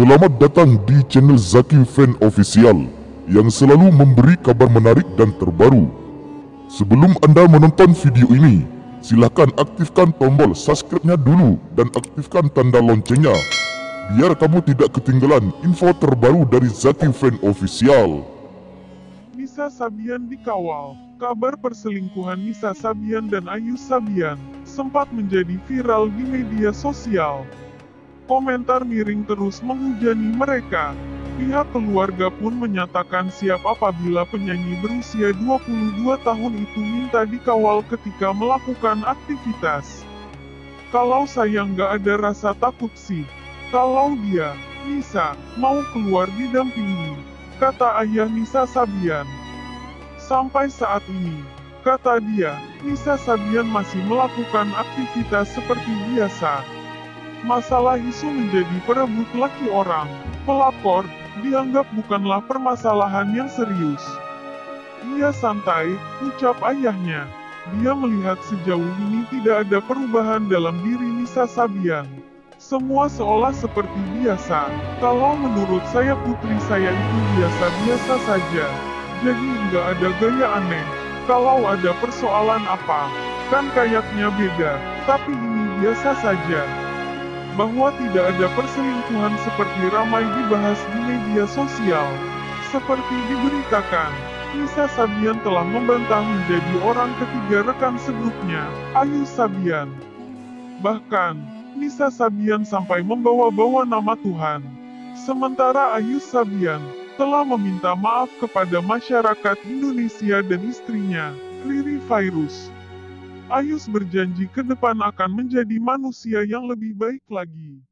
Selamat datang di channel Zaki Fan Official yang selalu memberi kabar menarik dan terbaru. Sebelum anda menonton video ini, silakan aktifkan tombol subscribe-nya dulu dan aktifkan tanda loncengnya biar kamu tidak ketinggalan info terbaru dari Zaki Fan Official. Nisa Sabian dikawal. Kabar perselingkuhan Nisa Sabian dan Ayu Sabian sempat menjadi viral di media sosial. Komentar miring terus menghujani mereka. Pihak keluarga pun menyatakan siap apabila penyanyi berusia 22 tahun itu minta dikawal ketika melakukan aktivitas. Kalau saya nggak ada rasa takut sih. Kalau dia, Nisa, mau keluar didampingi, kata ayah Nisa Sabian. Sampai saat ini, kata dia, Nisa Sabian masih melakukan aktivitas seperti biasa. Masalah isu menjadi perebut laki orang, pelapor, dianggap bukanlah permasalahan yang serius. Ia santai, ucap ayahnya. Dia melihat sejauh ini tidak ada perubahan dalam diri Nisa Sabian. Semua seolah seperti biasa. Kalau menurut saya putri saya itu biasa-biasa saja. Jadi nggak ada gaya aneh. Kalau ada persoalan apa, kan kayaknya beda. Tapi ini biasa saja bahwa tidak ada perselingkuhan seperti ramai dibahas di media sosial. Seperti diberitakan, Nisa Sabian telah membantah menjadi orang ketiga rekan segrupnya, Ayu Sabian. Bahkan, Nisa Sabian sampai membawa-bawa nama Tuhan. Sementara Ayu Sabian telah meminta maaf kepada masyarakat Indonesia dan istrinya, Riri Virus. Ayus berjanji ke depan akan menjadi manusia yang lebih baik lagi.